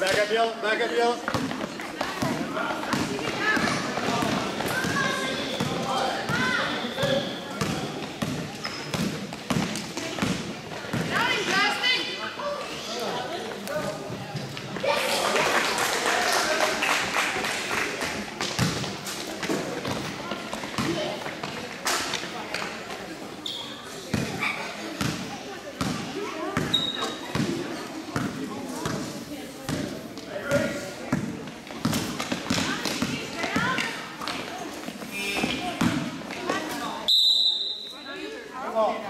Back up, yell. Back up, yell. No.